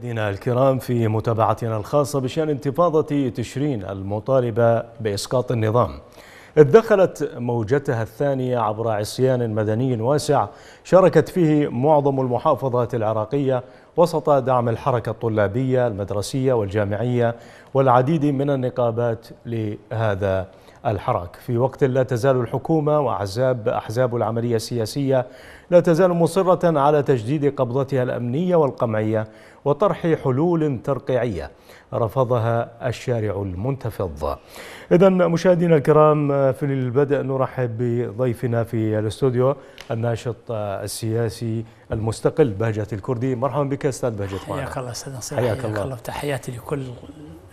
مشاهدينا الكرام في متابعتنا الخاصة بشأن انتفاضة تشرين المطالبة بإسقاط النظام. إذ دخلت موجتها الثانية عبر عصيان مدني واسع شاركت فيه معظم المحافظات العراقية وسط دعم الحركة الطلابية المدرسية والجامعية والعديد من النقابات لهذا الحراك. في وقت لا تزال الحكومة وأحزاب أحزاب العملية السياسية لا تزال مصرة على تجديد قبضتها الأمنية والقمعية وطرح حلول ترقيعية رفضها الشارع المنتفض. إذا مشاهدينا الكرام في البدء نرحب بضيفنا في الاستوديو الناشط السياسي المستقل بهجة الكردي. مرحبا بك أستاذ بهجة حياك الله أستاذ نصير. حياك الله, وتحياتي لكل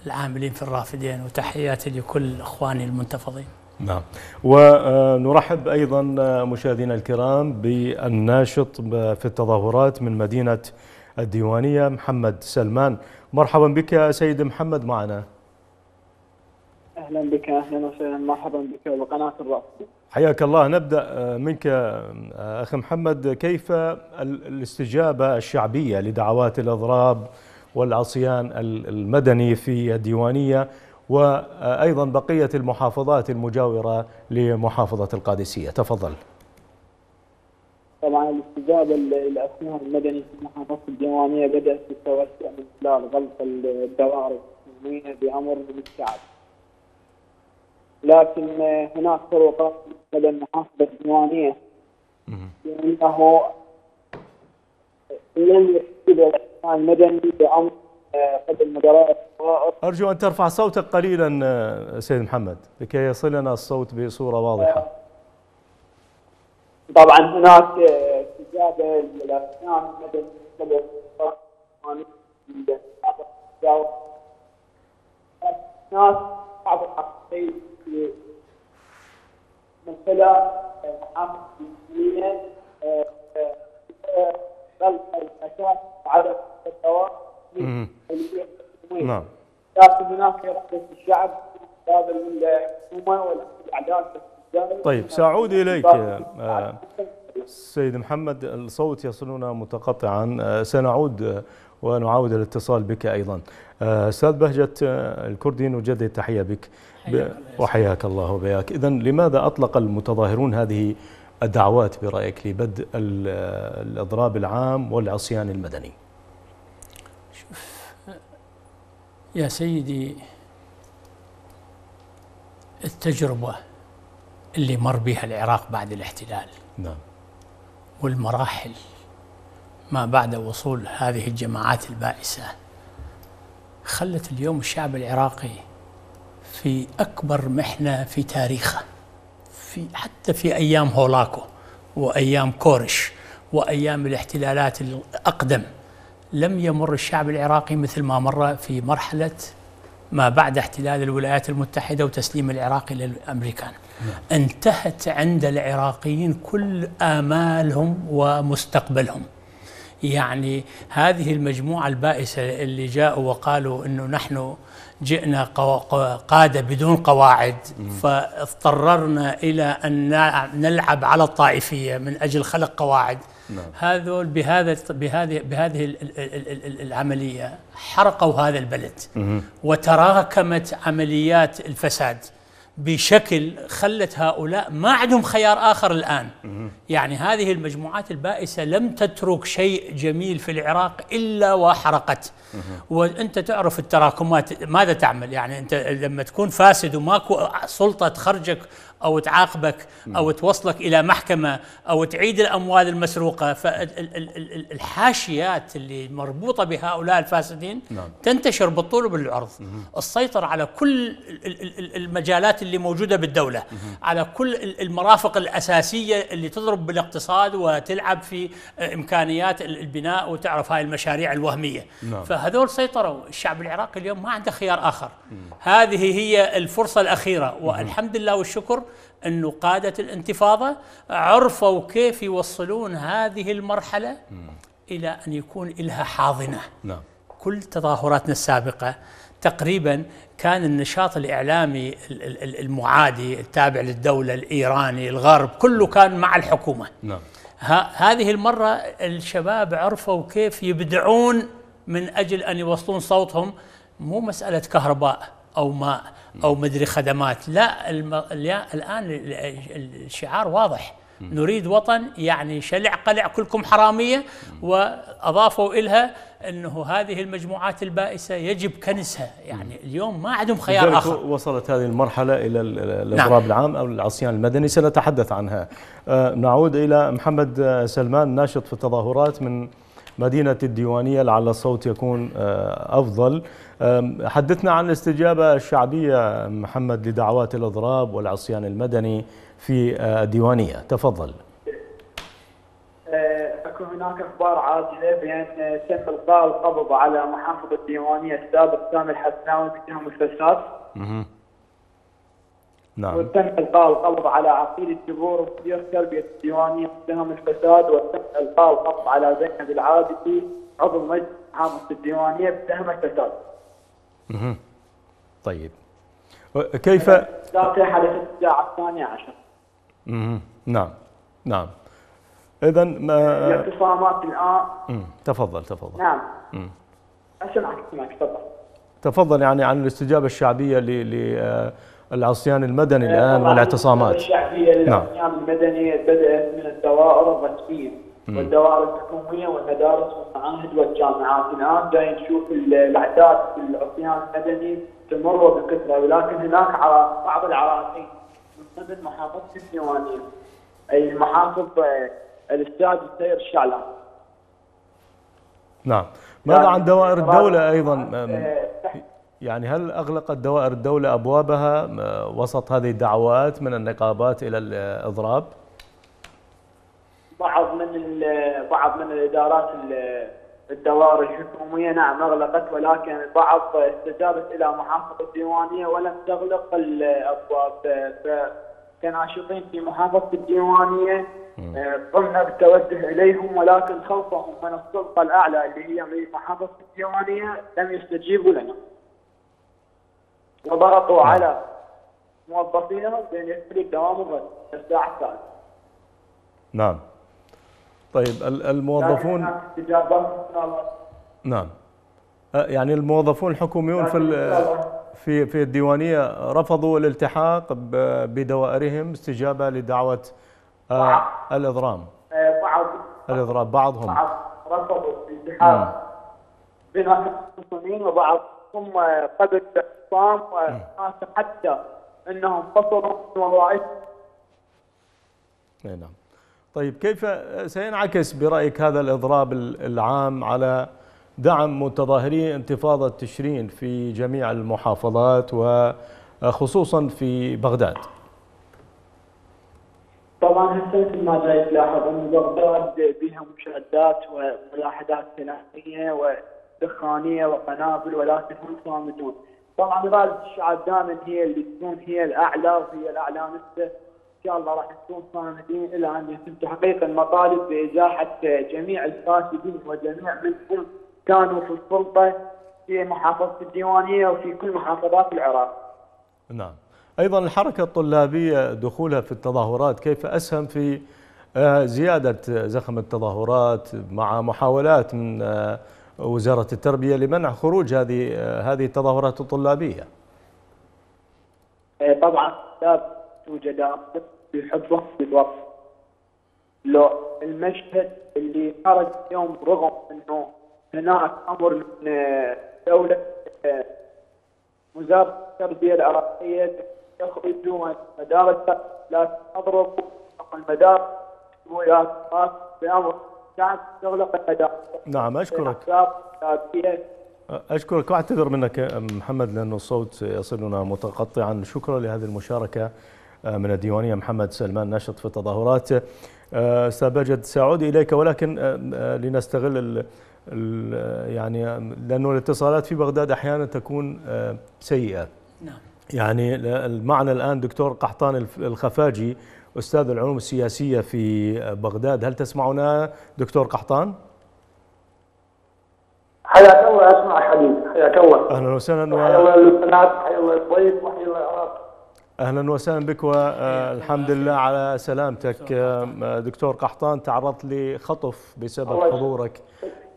العاملين في الرافدين وتحياتي لكل إخواني المنتفضين. نعم. ونرحب أيضا مشاهدينا الكرام بالناشط في التظاهرات من مدينة الديوانية محمد سلمان. مرحبا بك سيد محمد معنا. أهلا بك أهلا وسهلا. مرحبا بك وقناة الرأس. حياك الله. نبدأ منك أخي محمد. كيف الاستجابة الشعبية لدعوات الأضراب والعصيان المدني في الديوانية وأيضا بقية المحافظات المجاورة لمحافظة القادسية؟ تفضل. طبعا الاستجابة للعصيان المدني في محافظه الديوانيه بدأت بالتوسع من خلال غلق الدوائر الحكوميه بأمر من الشعب لكن هناك فروقات لدى المحافظة الديوانيه لأنه لم العصيان المدني بأمر قد المدراء أرجو أن ترفع صوتك قليلا سيد محمد لكي يصلنا الصوت بصورة واضحة. طبعا هناك استجابة للأفنان المدني ناس بعض الحقيقي من خلال محافظة الدينية غلق المشاكل وعدم الدواء نعم. لكن هناك رغبه الشعب هذا الحكومة والاعداد طيب سأعود إليك سيد محمد. الصوت يصلنا متقطعا. سنعود ونعاود الاتصال بك أيضا. أستاذ بهجة الكردي نجدد التحية بك. وحياك الله وبياك. إذا لماذا أطلق المتظاهرون هذه الدعوات برأيك لبدء الإضراب العام والعصيان المدني؟ شوف يا سيدي التجربة اللي مر بها العراق بعد الاحتلال. نعم. والمراحل ما بعد وصول هذه الجماعات البائسة خلت اليوم الشعب العراقي في أكبر محنة في تاريخه. في حتى في أيام هولاكو وأيام كورش وأيام الاحتلالات الأقدم لم يمر الشعب العراقي مثل ما مر في مرحلة ما بعد احتلال الولايات المتحدة وتسليم العراق للأمريكان. انتهت عند العراقيين كل آمالهم ومستقبلهم. يعني هذه المجموعة البائسة اللي جاءوا وقالوا أنه نحن جئنا قادة بدون قواعد فاضطررنا إلى أن نلعب على الطائفية من أجل خلق قواعد. نعم. هذول بهذا بهذه بهذه العملية حرقوا هذا البلد. وتراكمت عمليات الفساد. بشكل خلت هؤلاء ما عندهم خيار آخر الآن. يعني هذه المجموعات البائسة لم تترك شيء جميل في العراق إلا وحرقت. وانت تعرف التراكمات ماذا تعمل؟ يعني أنت لما تكون فاسد وماكو سلطة تخرجك أو تعاقبك أو توصلك إلى محكمة أو تعيد الأموال المسروقة. فالحاشيات اللي مربوطة بهؤلاء الفاسدين نعم. تنتشر بالطول وبالعرض. السيطرة على كل المجالات اللي موجودة بالدولة على كل المرافق الأساسية اللي تضرب بالاقتصاد وتلعب في إمكانيات البناء وتعرف هاي المشاريع الوهمية. نعم. فهذول سيطروا. الشعب العراقي اليوم ما عنده خيار آخر. هذه هي الفرصة الأخيرة. والحمد لله والشكر أنه قادة الانتفاضة عرفوا كيف يوصلون هذه المرحلة إلى أن يكون لها حاضنة. نعم. كل تظاهراتنا السابقة تقريبا كان النشاط الإعلامي المعادي التابع للدولة الإيراني الغرب كله كان مع الحكومة. نعم. هذه المرة الشباب عرفوا كيف يبدعون من أجل أن يوصلون صوتهم. مو مسألة كهرباء. أو ماء أو مدري خدمات. لا الم... الآن الشعار واضح. نريد وطن يعني شلع قلع كلكم حرامية وأضافوا إلها أنه هذه المجموعات البائسة يجب كنسها. يعني اليوم ما عندهم خيار آخر. وصلت هذه المرحلة إلى الاضراب نعم. العام أو العصيان المدني. سنتحدث عنها. آه نعود إلى محمد سلمان ناشط في التظاهرات من مدينة الديوانية لعل الصوت يكون آه أفضل. آه حدثنا عن الاستجابة الشعبية محمد لدعوات الأضراب والعصيان المدني في آه، الديوانية تفضل أكو هناك أخبار عاجله بان تم القاء القبض على محافظ الديوانية السابق سامي الحسناوي بتهم الفساد. نعم. وتم القاء القبض على عقيل الجبور ومدير تربية الديوانية بتهم الفساد وتم القاء القبض على زينب العابدي عضو مجلس محافظة الديوانية بتهم الفساد. أها. طيب. كيف ذاتها حدثت الساعة الثانية عشر. أها نعم. نعم. اذا ما الاعتصامات الآن مم. تفضل تفضل نعم أسمعك أسمعك تفضل تفضل يعني عن الاستجابة الشعبية للعصيان المدني الآن والاعتصامات الشعبية للعصيان نعم. المدني بدات من الدوائر الرسمية والدوائر الحكومية والمدارس والمعاهد والجامعات. الآن جاي نشوف الأعداد في العصيان المدني تمر بكثره ولكن هناك بعض العراقيل من ضمن محافظة الديوانيه أي المحافظ الأستاذ السير الشعلان نعم. ماذا عن دوائر الدولة أيضا؟ يعني هل أغلقت دوائر الدولة أبوابها؟ وسط هذه الدعوات من النقابات إلى الإضراب؟ بعض من بعض من الإدارات الدوائر الحكومية نعم أغلقت ولكن البعض استجابت إلى محافظة الديوانية ولم تغلق الأبواب كناشطين في محافظة الديوانية آه، قمنا بالتوجه إليهم ولكن خلفهم من السلطه الأعلى اللي هي محافظة الديوانية لم يستجيبوا لنا. وضغطوا نعم. على موظفينهم بأن الدوام الغد الساعة الثالثه. نعم. طيب الموظفون نعم. آه، يعني الموظفون الحكوميون في في في الديوانية رفضوا الالتحاق بدوائرهم استجابة لدعوة آه الإضرام. آه بعض. الإضراب بعضهم. بعض رفضوا الالتحاق. بين المسلمين وبعضهم قبل الاعتصام حتى إنهم فصلوا من وظائفهم. نعم. طيب كيف سينعكس برأيك هذا الإضراب العام على دعم متظاهري انتفاضة تشرين في جميع المحافظات وخصوصا في بغداد؟ طبعا هسه مثل ما جاي تلاحظ إن بغداد بها مشادات وملاحظات سلاحيه ودخانية وقنابل ولكن هم صامدون. طبعا غالب الشعب دائما هي اللي تكون هي الأعلى وهي الأعلى نسبة شاء الله راح نكون صامدين إلى أن يتم تحقيق المطالب بإزاحة جميع الفاسدين وجميع من كانوا في السلطة في محافظة الديوانية وفي كل محافظات العراق. نعم. أيضا الحركة الطلابية دخولها في التظاهرات كيف أسهم في آه، زيادة زخم التظاهرات مع محاولات من آه، وزارة التربية لمنع خروج هذه آه، هذه التظاهرات الطلابية طبعا توجد في حفظه بالوقت لو المشهد اللي خرج اليوم رغم إنه هناك أمر من دولة وزارة التربية العراقية يخرجون مدارس لا تضرب المدارس ويا بأمر كانت تغلق المدارس نعم أشكرك. أشكرك. واعتذر منك محمد لأنه الصوت يصلنا متقطعا. شكرا لهذه المشاركة. آه، من الديوانيه محمد سلمان ناشط في التظاهرات. آه، أستاذ بجد ساعود إليك ولكن آه، لنستغل ال يعني لأنه الاتصالات في بغداد أحيانا تكون سيئة. نعم. يعني المعنى الآن دكتور قحطان الخفاجي أستاذ العلوم السياسية في بغداد هل تسمعنا دكتور قحطان؟ حياك الله أسمع حبيبي حياك الله. أهلا وسهلا و... حيا الله القناه حيا الله الضيف وحيا الله أهلا وسهلا بك والحمد لله على سلامتك دكتور قحطان تعرضت لخطف بسبب حضورك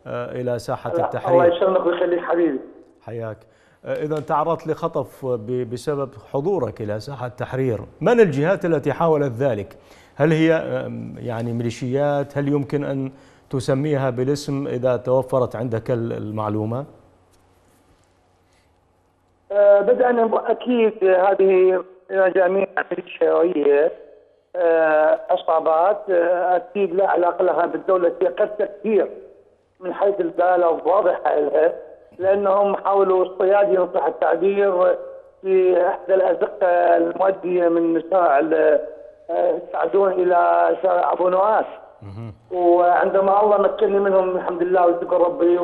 آه، إلى ساحة الله التحرير يسلمك ويخليك حبيبي حياك إذا تعرضت لخطف بسبب حضورك إلى ساحة التحرير من الجهات التي حاولت ذلك؟ هل هي يعني ميليشيات؟ هل يمكن أن تسميها بالاسم إذا توفرت عندك ال- المعلومة؟ آه، بدأنا أكيد هذه جميع الشيوعية آه، عصابات آه، أكيد لا علاقة لها بالدولة قد تكثير من حيث الدالة الواضحة لها لأنهم حاولوا اصطياد إن صح التعبير في إحدى الأزقة المؤدية من شارع ال- آه، إلى شارع أبو نواس. وعندما الله مكنني منهم الحمد لله وشكر ربي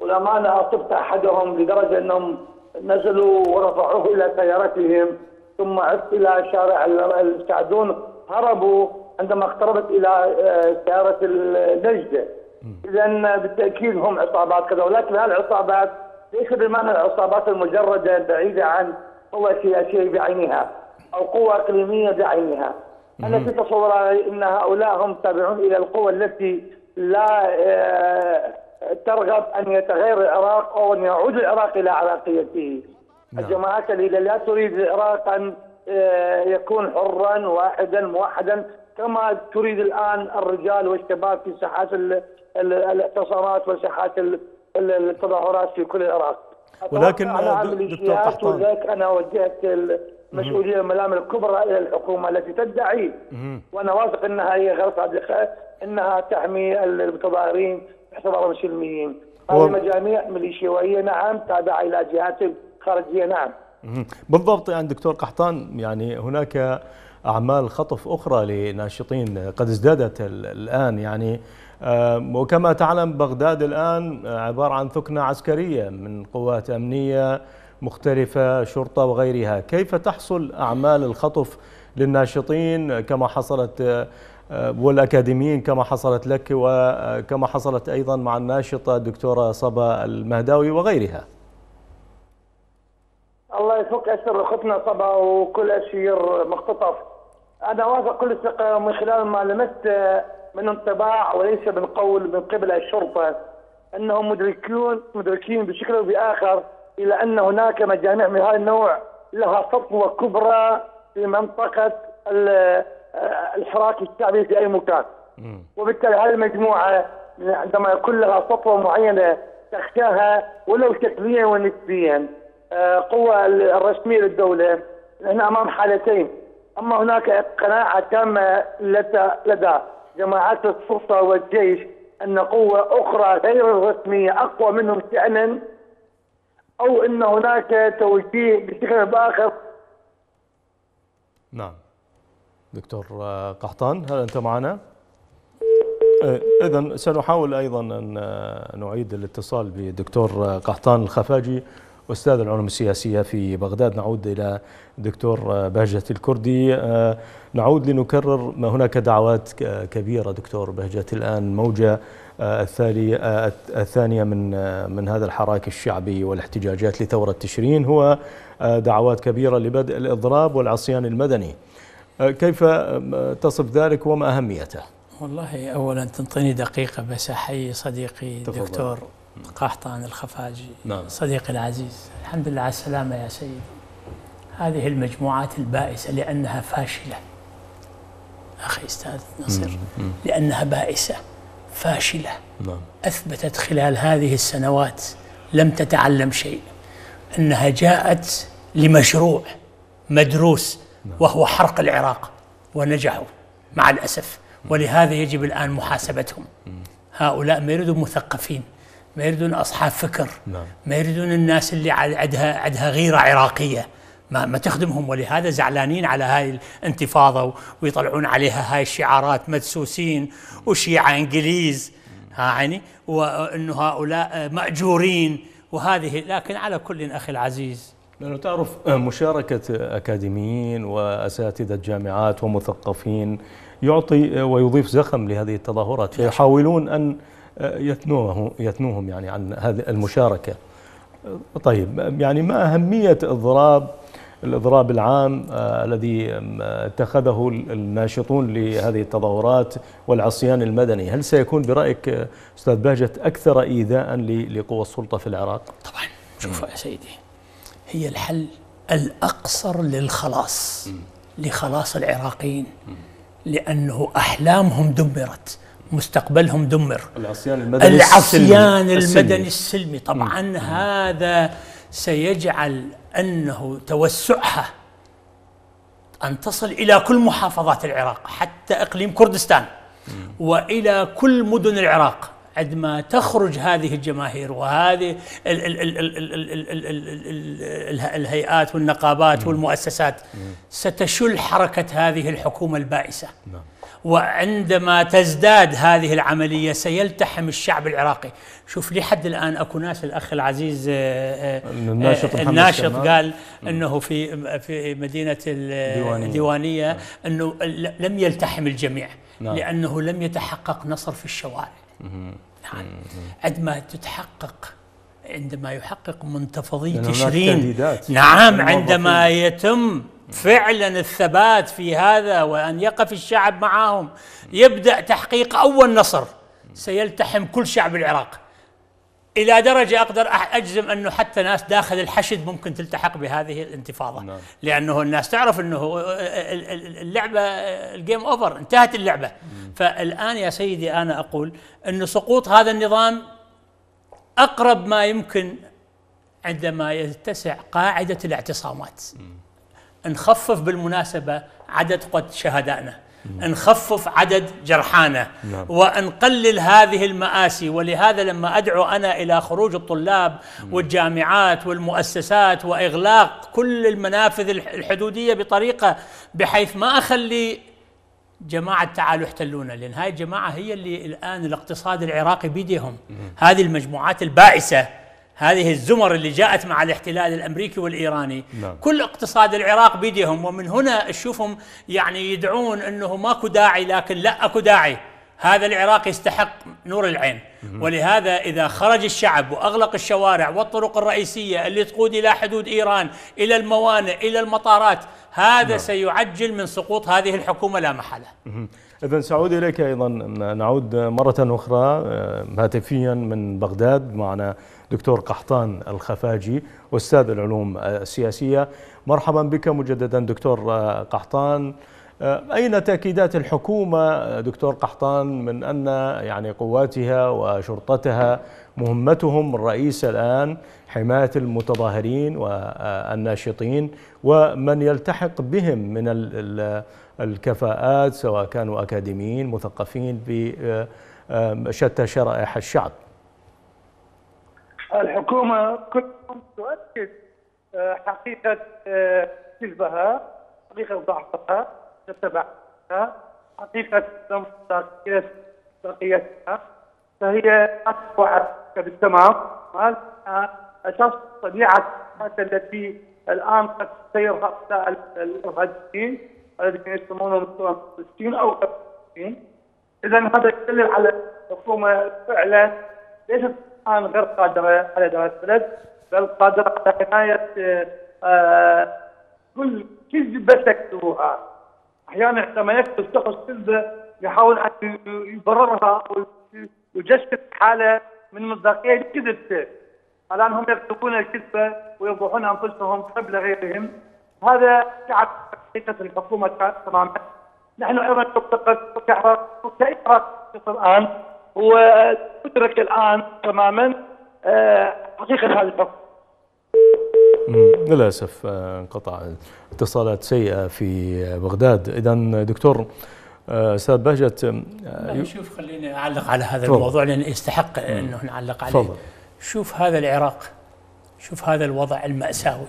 والأمانة أصبت أحدهم لدرجة أنهم نزلوا ورفعوه إلى سيارتهم. ثم عدت إلى شارع ال- السعدون هربوا عندما اقتربت إلى آه، سيارة النجده اذا بالتأكيد هم عصابات كذا ولكن هالعصابات ليس بمعنى العصابات المجردة بعيدة عن قوة سياسية بعينها أو قوة إقليمية بعينها. أنا في تصوري إن هؤلاء هم تابعون إلى القوى التي لا آه، ترغب أن يتغير العراق أو أن يعود العراق إلى عراقيته. الجماعات التي لا تريد العراق ان آه، يكون حرا واحدا موحدا كما تريد الآن الرجال والشباب في ساحات ال- ال- الاعتصامات وساحات ال- ال- التظاهرات في كل العراق. ولكن د- دكتور قحطان. أنا وجهت المسؤوليه والملام الكبرى إلى الحكومة التي تدعي وأنا واثق إنها هي غير صادقه إنها تحمي المتظاهرين باعتبارهم سلميين. هذه مجاميع ميليشيوية نعم تابعة إلى جهات خارجيه نعم. بالضبط يعني دكتور قحطان يعني هناك أعمال خطف أخرى لناشطين قد ازدادت ال- الآن. يعني آم، وكما تعلم بغداد الآن عبارة عن ثكنة عسكرية من قوات أمنية مختلفة شرطة وغيرها. كيف تحصل أعمال الخطف للناشطين؟ كما حصلت آه، آه، والأكاديميين كما حصلت لك وكما حصلت أيضا مع الناشطة الدكتورة صبا المهداوي وغيرها. الله يفك أسر اختنا صبا وكل أسير مختطف. أنا واثق كل الثقه من خلال ما لمست من انطباع وليس من قول من قبل الشرطة أنهم مدركون مدركين بشكل أو بآخر إلى أن هناك مجاميع من هذا النوع لها سطوه كبرى في منطقة ال- الحراك الشعبي في أي مكان. وبالتالي هذه المجموعة عندما يكون لها سطوه معينة تخشاها ولو شكليا ونسبيا قوة الرسمية للدولة. نحن أمام حالتين. أما هناك قناعة تامة لدى جماعات السلطة والجيش أن قوة أخرى غير الرسمية أقوى منهم شأنا أو أن هناك توجيه بشكل بآخر نعم. دكتور آه، قحطان هل أنت معنا؟ إذا سنحاول أيضا أن آه، نعيد الاتصال بدكتور آه، قحطان الخفاجي. أستاذ العلوم السياسية في بغداد. نعود إلى دكتور بهجة الكردي. آه، نعود لنكرر ما هناك دعوات كبيرة دكتور بهجة الآن. موجة آه، الثانية آه، الثانية من من هذا الحراك الشعبي والاحتجاجات لثورة تشرين. هو دعوات كبيرة لبدء الإضراب والعصيان المدني. كيف تصف ذلك وما أهميته؟ والله اولا تنطيني دقيقة بس أحيي صديقي تفضل. الدكتور قحطان الخفاجي. نعم. صديقي العزيز الحمد لله على السلامة يا سيدي. هذه المجموعات البائسة لأنها فاشلة. أخي أستاذ نصر لأنها بائسة فاشلة. نعم. أثبتت خلال هذه السنوات لم تتعلم شيء. أنها جاءت لمشروع مدروس وهو حرق العراق ونجحوا مع الأسف. ولهذا يجب الآن محاسبتهم. هؤلاء ما يريدون مثقفين. ما يريدون أصحاب فكر نعم. ما يريدون الناس اللي عندها عندها غيرة عراقية. ما ما تخدمهم. ولهذا زعلانين على هاي الانتفاضة ويطلعون عليها هاي الشعارات مدسوسين وشيعة إنجليز. ها يعني وانه هؤلاء مأجورين. وهذه لكن على كل أخي العزيز. لأنه تعرف مشاركة أكاديميين وأساتذة جامعات ومثقفين يعطي ويضيف زخم لهذه التظاهرات. فيحاولون أن يثنوه يثنوهم يعني عن هذه المشاركة. طيب يعني ما أهمية إضراب الإضراب العام آه، الذي اتخذه الناشطون لهذه التظاهرات والعصيان المدني؟ هل سيكون برأيك آه، أستاذ بهجت أكثر إيذاء لقوى السلطة في العراق؟ طبعا. شوف يا سيدي هي الحل الأقصر للخلاص لخلاص العراقيين لأنه أحلامهم دمرت. مستقبلهم دمر العصيان المدني العصيان السلمي, المدني السلمي طبعا م. هذا سيجعل أنه توسعها أن تصل إلى كل محافظات العراق حتى إقليم كردستان وإلى كل مدن العراق عندما تخرج هذه الجماهير وهذه ال ال ال ال ال ال ال ال الهيئات والنقابات والمؤسسات ستشل حركة هذه الحكومة البائسة نعم. وعندما تزداد هذه العملية سيلتحم الشعب العراقي. شوف لحد الآن أكو ناس الأخ العزيز آه، آه، الناشط, الناشط قال أنه في في مدينة الديوانية نعم. أنه لم يلتحم الجميع. نعم. لأنه لم يتحقق نصر في الشوارع. نعم. عندما تتحقق عندما يحقق منتفضي تشرين. نعم عندما يتم فعلا الثبات في هذا وأن يقف الشعب معهم يبدأ تحقيق أول نصر سيلتحم كل شعب العراق إلى درجة أقدر أجزم أنه حتى ناس داخل الحشد ممكن تلتحق بهذه الانتفاضة نعم. لأنه الناس تعرف أنه اللعبة الجيم أوفر انتهت اللعبة مم. فالآن يا سيدي أنا أقول أن سقوط هذا النظام أقرب ما يمكن عندما يتسع قاعدة الاعتصامات مم. نخفف بالمناسبة عدد قد شهدائنا. نخفف عدد جرحانا. نعم. ونقلل هذه المآسي. ولهذا لما أدعو أنا إلى خروج الطلاب والجامعات والمؤسسات وإغلاق كل المنافذ الحدودية بطريقة بحيث ما أخلي جماعة تعالوا احتلونا. لأن هاي الجماعة هي اللي الآن الاقتصاد العراقي بيديهم. هذه المجموعات البائسة. هذه الزمر اللي جاءت مع الاحتلال الأمريكي والإيراني. نعم. كل اقتصاد العراق بيدهم ومن هنا تشوفهم يعني يدعون إنه ماكو داعي لكن لا أكو داعي. هذا العراق يستحق نور العين. ولهذا إذا خرج الشعب وأغلق الشوارع والطرق الرئيسية اللي تقود إلى حدود إيران إلى الموانئ إلى المطارات هذا نعم. سيعجل من سقوط هذه الحكومة لا محالة. إذا سأعود إليك أيضا. نعود مرة أخرى آه، هاتفيا من بغداد معنا. دكتور قحطان الخفاجي أستاذ العلوم السياسية. مرحبا بك مجددا دكتور قحطان. أين تأكيدات الحكومة دكتور قحطان من أن يعني قواتها وشرطتها مهمتهم؟ الرئيسة الآن حماية المتظاهرين والناشطين ومن يلتحق بهم من الكفاءات سواء كانوا أكاديميين مثقفين في شتى شرائح الشعب. الحكومة كل تؤكد آه، حقيقة كذبها آه، حقيقة ضعفها تتبعها حقيقة مصداقيتها فهي أقوى بالتمام أساس طبيعة التي الآن قد تسير هؤلاء الإرهابيين الذين يسمونهم فلسطين أو فلسطين إذا هذا يدل على الحكومة فعلا ليست الان غير قادره على اداره البلد بل قادره على حماية آه، كل كذبة تكتبها. أحيانا عندما يكتب شخص كذبة يحاول أن يبررها ويجسد حالة من مصداقية لكذبته الآن هم يكتبون الكذبة ويوضحون أنفسهم قبل غيرهم. هذا شعب حقيقة الحكومة تماما. نحن أيضا نعتقد كعراق الان وتدرك الآن تماما آه، حقيقة هذا الحكم للأسف آه، انقطع اتصالات سيئة في بغداد اذا دكتور آه، أستاذ بهجت شوف خليني أعلق على هذا فضل. الموضوع لأن يستحق انه نعلق عليه فضل. شوف هذا العراق شوف هذا الوضع المأساوي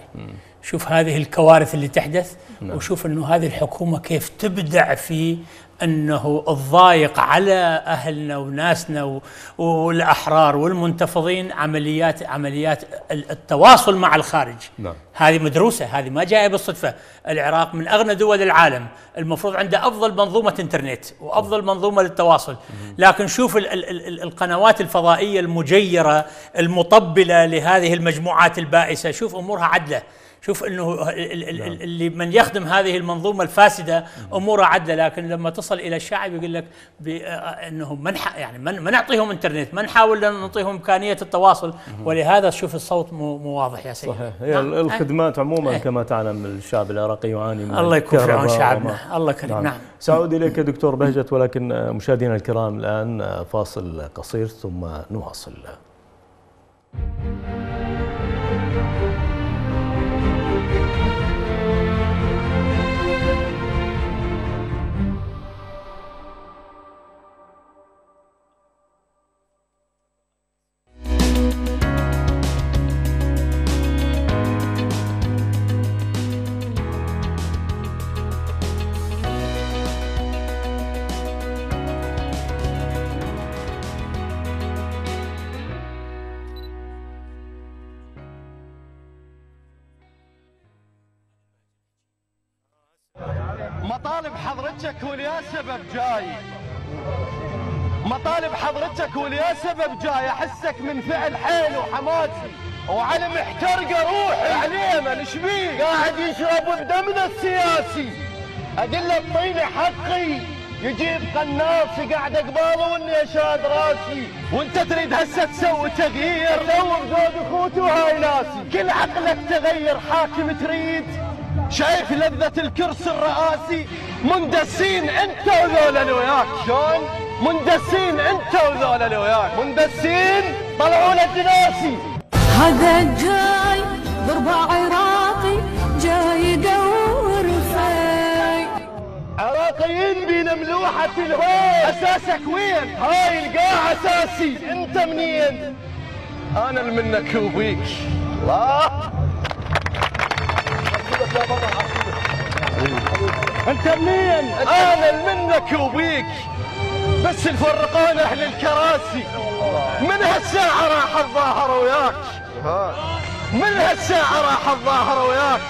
شوف هذه الكوارث اللي تحدث نعم. وشوف إنه هذه الحكومة كيف تبدع في أنه الضايق على أهلنا وناسنا والأحرار والمنتفضين عمليات عمليات التواصل مع الخارج نعم. هذه مدروسة هذه ما جاية بالصدفة. العراق من أغنى دول العالم. المفروض عنده أفضل منظومة إنترنت وأفضل منظومة للتواصل. لكن شوف ال ال ال القنوات الفضائية المجيرة المطبلة لهذه المجموعات البائسة. شوف أمورها عدلة. شوف إنه ال- ال- ال- اللي من يخدم هذه المنظومة الفاسدة أموره عدلة. لكن لما تصل إلى الشعب يقول لك ب- إنه ما نح- يعني ما ما نعطيهم إنترنت؟ ما نحاول أن نعطيهم إمكانية التواصل؟ ولهذا شوف الصوت مو مو واضح يا سيدي. صحيح. هي نعم. الخدمات عموما إيه. كما تعلم الشعب العراقي يعاني من الله يكون في عون شعبنا. الله كريم نعم. سأعود إليك دكتور بهجت ولكن مشاهدينا الكرام الآن فاصل قصير ثم نواصل. وليا سبب جاي. مطالب حضرتك وليا سبب جاي أحسك من فعل حيل وحماسي وعلى محترقة روحي علينا بيه قاعد يشرب بدمنا السياسي. أقول له اعطيني حقي. يجيب قناص قاعد قباله وإني أشاد راسي. وأنت تريد هسه تسوي تغيير؟ لو بزود اخوتي وهاي ناسي. كل عقلك تغير حاكم تريد. شايف لذة الكرسي الرئاسي؟ مندسين انت وذولا اللي وياك. شلون؟ مندسين انت وذولا اللي وياك. مندسين طلعوا له الدناسي هذا جاي ضربة عراقي جاي يدور في عراقيين بين ملوحة الهول أساسك وين؟ هاي القاع أساسي. أنت منين؟ أنا اللي منك وبيك. الله. انت منين؟ أنا منك وبيك بس الفرقان أهل الكراسي. من هالساعة راح الظاهر وياك؟ من هالساعة راح الظاهر وياك؟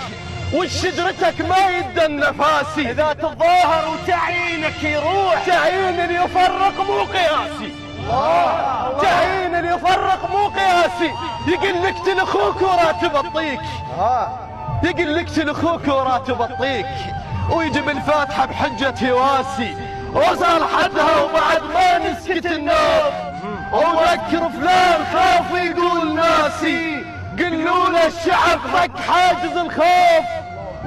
وشجرتك ما يدن نفاسي. إذا تتظاهر وتعيينك يروح. تعيين اللي يفرق مو قياسي. تعيين اللي يفرق مو قياسي. يقول لك اقتل أخوك وراتب اعطيك يقول لك أخوك وراتب اعطيك ويجيب الفاتحة بحجه هواسي. وصل حدها وبعد ما نسكت النار وذكر فلان خاف يقول ناسي. قلوا الشعب فك حاجز الخوف.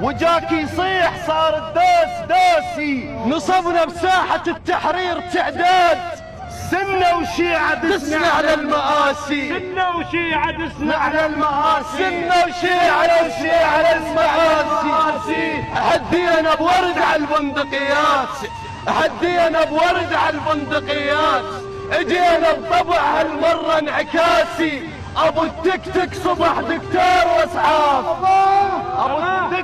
وجاك يصيح صار الداس داسي. نصبنا بساحة التحرير تعداد. سنة وشيعة دسنا على المآسي سنة وشيعة دسنا على المآسي سنة وشيعة دسنا على المآسي. أحنا دينا بورد على البندقيات. أحدينا بورد على البندقيات. إجينا بطبع هالمرة انعكاسي. أبو التك تك صبح دكتور وأسعاف.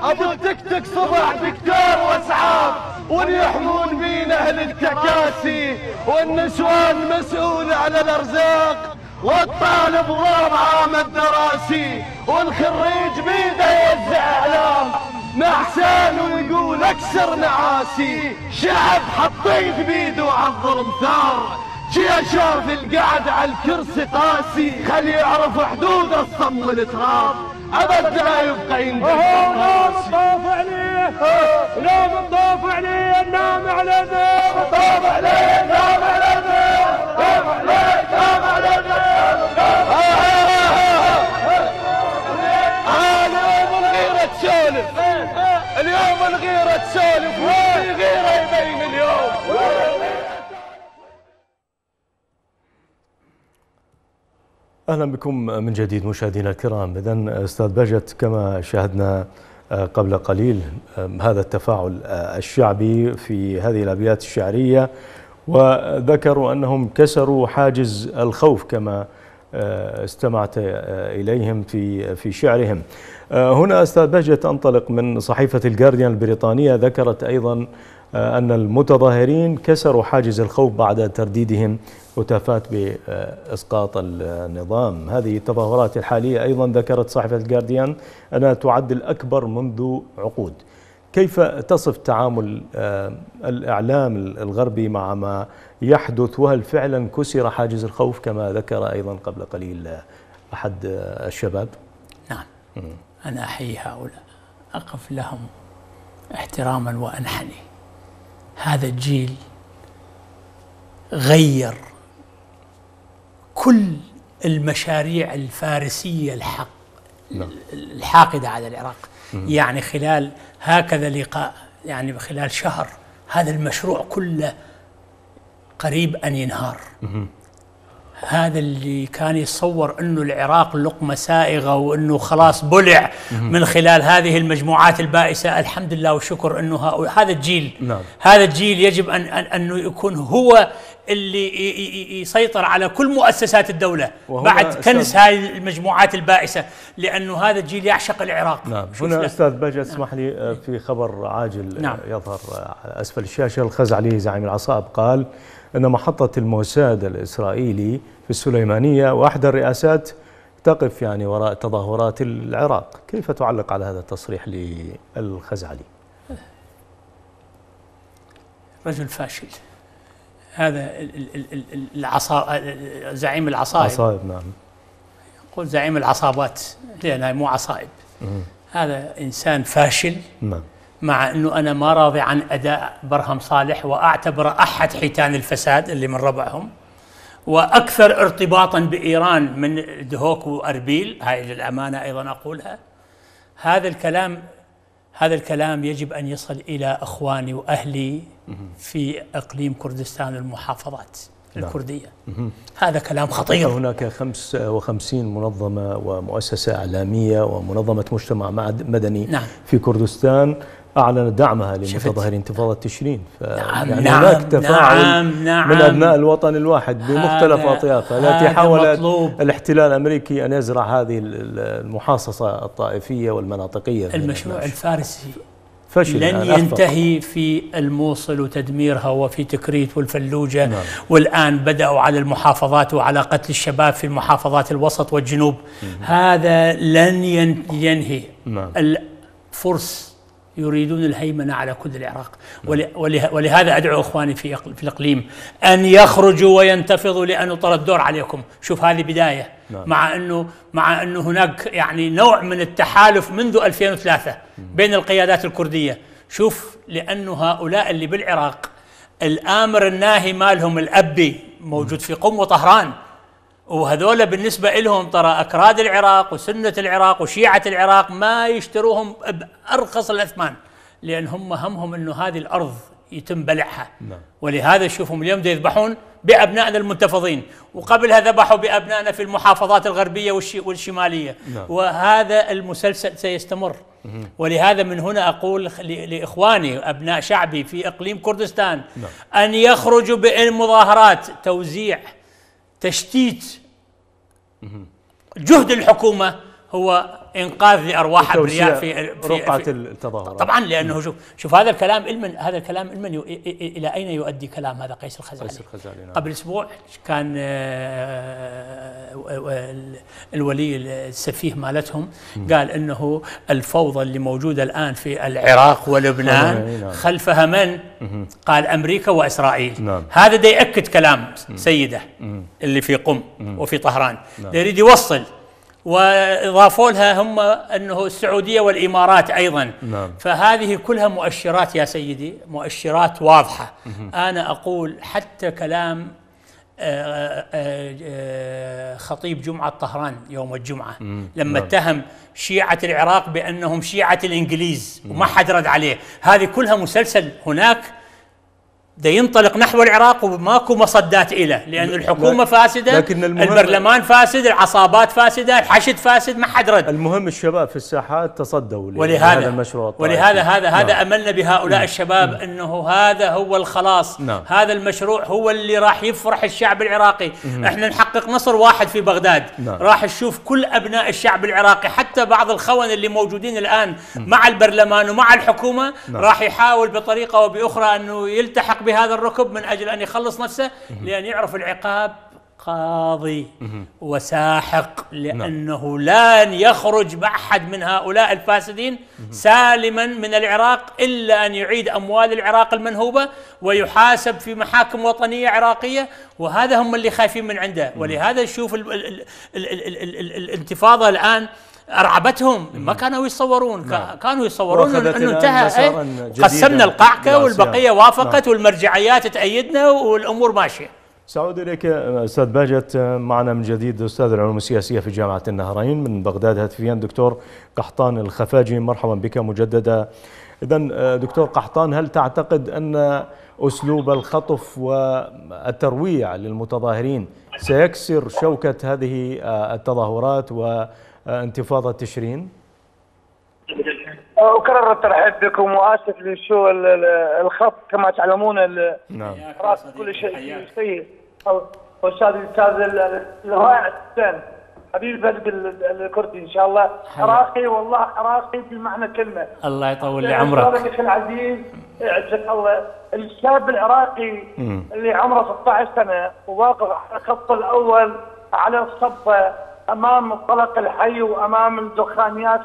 أبو التك تك صبح دكتور وأسعاف. واليحمون بينا أهل التكاسي والنسوان مسؤول على الأرزاق والطالب ضرب عام الدراسي والخريج بيده يوزع إعلام. نعسان ويقول أكسر نعاسي. شعب حطيت بيده على الظلم ثار. شي شاف القعد على الكرسي قاسي خلي يعرف حدود الصم والتراب. أبد لا يبقى يندم نام الطاف عليه. نام الطاف عليه. نام على ذنب الطاف عليه. نام على ذنب نام عليه. نام على ذنب اليوم الغيرة تسولف. اليوم الغيرة تسولف. وين غيرة يبين اليوم. أهلا بكم من جديد مشاهدينا الكرام. اذا أستاذ بجت كما شاهدنا آه، قبل قليل آه، هذا التفاعل آه، الشعبي في هذه الأبيات الشعرية وذكروا أنهم كسروا حاجز الخوف كما استمعت إليهم في في شعرهم. هنا أستاذ بهجت أنطلق من صحيفة الجارديان البريطانية ذكرت أيضا آه، أن المتظاهرين كسروا حاجز الخوف بعد ترديدهم هتافات بإسقاط النظام. هذه التظاهرات الحالية أيضا ذكرت صحيفة الجارديان أنها تعد الأكبر منذ عقود. كيف تصف تعامل آه، الإعلام الغربي مع ما يحدث؟ وهل فعلا كسر حاجز الخوف كما ذكر أيضا قبل قليل أحد آه، الشباب؟ نعم. أنا أحيي هؤلاء. أقف لهم احتراما وأنحني. هذا الجيل غير كل المشاريع الفارسية الحق الحاقدة على العراق. يعني خلال هكذا لقاء يعني خلال شهر هذا المشروع كله قريب أن ينهار. هذا اللي كان يتصور إنه العراق لقمة سائغة وإنه خلاص بلع من خلال هذه المجموعات البائسة الحمد لله والشكر انه هذا الجيل نعم. هذا الجيل يجب ان ان أنه يكون هو اللي يسيطر على كل مؤسسات الدولة بعد كنس هذه المجموعات البائسة لأنه هذا الجيل يعشق العراق نعم هنا. أستاذ بهجة اسمح لي آه، في خبر عاجل آه، نعم. يظهر آه، على أسفل الشاشة الخزعلي زعيم العصائب قال أن محطة الموساد الإسرائيلي في السليمانية وأحدى الرئاسات تقف يعني وراء تظاهرات العراق. كيف تعلق على هذا التصريح للخزعلي؟ رجل فاشل. هذا ال- ال- ال- ال- ال- العصا زعيم العصائب. عصائب نعم. قل زعيم العصابات. لأنها مو عصائب. هذا إنسان فاشل. نعم. مع أنه أنا ما راضي عن أداء برهم صالح وأعتبره أحد حيتان الفساد اللي من ربعهم. وأكثر ارتباطا بإيران من دهوك وأربيل هاي للأمانة أيضا أقولها. هذا الكلام هذا الكلام يجب أن يصل إلى أخواني وأهلي في إقليم كردستان المحافظات الكردية. هذا كلام خطير. هناك 55 منظمة ومؤسسة إعلامية ومنظمة مجتمع مدني نعم. في كردستان. أعلن دعمها شفت. لمتظاهر انتفاضة تشرين ف نعم، يعني نعم، هناك تفاعل نعم، نعم. من أبناء الوطن الواحد بمختلف هذا التي حاول مطلوب. الاحتلال الأمريكي أن يزرع هذه ال- ال- المحاصصة الطائفية والمناطقية المشروع. الفارسي فشل لن أخفق. ينتهي في الموصل وتدميرها وفي تكريت والفلوجة نعم. والآن بدأوا على المحافظات وعلى قتل الشباب في المحافظات الوسط والجنوب هذا لن ين- ينهي نعم. الفرس يريدون الهيمنة على كل العراق. ول- وله- ولهذا أدعو إخواني في في الإقليم أن يخرجوا وينتفضوا لأنه ترى الدور عليكم. شوف هذه بداية. نعم. مع أنه مع أنه هناك يعني نوع من التحالف منذ 2003 بين القيادات الكردية. شوف لأنه هؤلاء اللي بالعراق الآمر الناهي مالهم الأبي موجود في قم وطهران. وهذول بالنسبة لهم ترى أكراد العراق وسنة العراق وشيعة العراق ما يشتروهم بأرخص الأثمان لأن هم همهم أنه هذه الأرض يتم بلعها. نعم. ولهذا شوفهم اليوم يذبحون بأبنائنا المنتفضين وقبلها ذبحوا بأبنائنا في المحافظات الغربية والش- والشمالية. نعم. وهذا المسلسل سيستمر. ولهذا من هنا أقول لإخواني أبناء شعبي في إقليم كردستان أن يخرجوا بالمظاهرات توزيع تشتيت جهد الحكومة هو إنقاذ لأرواح توسيع أبرياء في, في, رقعة في التظاهرات طبعا لأنه شوف شوف هذا الكلام المن هذا الكلام إ- إلى أين يؤدي كلام هذا قيس الخزعلي؟ قيس الخزعلي، نعم. قبل أسبوع كان آه، و- ال- الولي السفيه مالتهم قال إنه الفوضى اللي موجودة الآن في العراق نعم. ولبنان خلفها من؟ قال أمريكا وإسرائيل نعم. هذا دا يأكد كلام سيده اللي في قم وفي طهران دا يريد يوصل واضافوا لها هم أنه السعودية والإمارات أيضا. نعم. فهذه كلها مؤشرات يا سيدي مؤشرات واضحة. أنا أقول حتى كلام آه، آه، آه، خطيب جمعة طهران يوم الجمعة. لما نعم. اتهم شيعة العراق بأنهم شيعة الإنجليز وما حد رد عليه. هذه كلها مسلسل هناك ده ينطلق نحو العراق وماكو مصدات إله لأن الحكومة فاسدة لكن المهم- البرلمان فاسد العصابات فاسدة الحشد فاسد ما حد رد المهم الشباب في الساحات تصدوا لهذا المشروع الطائفي. ولهذا هذا هذا نعم. أملنا بهؤلاء الشباب أنه هذا هو الخلاص نعم. هذا المشروع هو اللي راح يفرح الشعب العراقي إحنا نحقق نصر واحد في بغداد نعم. راح نشوف كل أبناء الشعب العراقي حتى بعض الخون اللي موجودين الآن مع البرلمان ومع الحكومة نعم. راح يحاول بطريقة أو بأخرى أنه يلتحق بهذا الركب من أجل أن يخلص نفسه لأن يعرف العقاب قاضي وساحق لأنه لن يخرج احد من هؤلاء الفاسدين سالما من العراق إلا أن يعيد أموال العراق المنهوبة ويحاسب في محاكم وطنية عراقية. وهذا هم اللي خايفين من عنده. ولهذا نشوف ال- ال- ال- ال- ال- ال- ال- الانتفاضة الآن ارعبتهم ما كانوا يتصورون نعم. كانوا يتصورون انه انتهى إيه؟ قسمنا القعكه. والبقية وافقت نعم. والمرجعيات تأيدنا والأمور ماشية سأعود إليك أستاذ باجت معنا من جديد أستاذ العلوم السياسية في جامعة النهرين من بغداد هاتفيا دكتور قحطان الخفاجي مرحبا بك مجددا إذا دكتور قحطان هل تعتقد أن أسلوب الخطف والترويع للمتظاهرين سيكسر شوكة هذه التظاهرات وانتفاضة تشرين؟ أكرر الترحيب بكم وآسف لشو ال- ال- الخط كما تعلمون ال- نعم. كل شيء شيء سيء. أستاذ الاستاذ ال- الرائع حسين حبيب قلب ال- الكردي إن شاء الله. عراقي والله عراقي بمعنى كلمة. الله يطول لي عمرك أخي العزيز يعزك الله الشاب العراقي. اللي عمره 16 سنة وواقف على الخط الأول على الصفة أمام الطلق الحي وأمام الدخانيات